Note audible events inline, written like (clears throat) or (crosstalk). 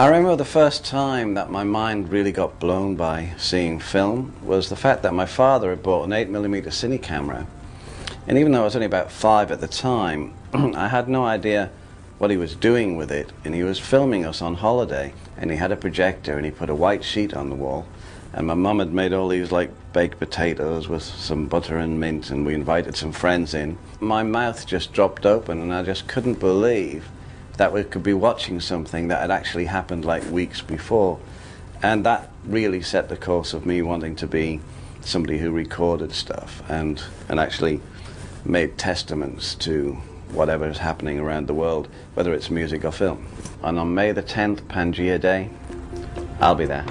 I remember the first time that my mind really got blown by seeing film was the fact that my father had bought an 8mm cine camera. And even though I was only about five at the time, (clears throat) I had no idea what he was doing with it. And he was filming us on holiday. And he had a projector and he put a white sheet on the wall. And my mum had made all these like baked potatoes with some butter and mint. And we invited some friends in. My mouth just dropped open and I just couldn't believe that we could be watching something that had actually happened like weeks before. And that really set the course of me wanting to be somebody who recorded stuff and, and actually made testaments to whatever is happening around the world, whether it's music or film. And on May the 10th, Pangea Day, I'll be there.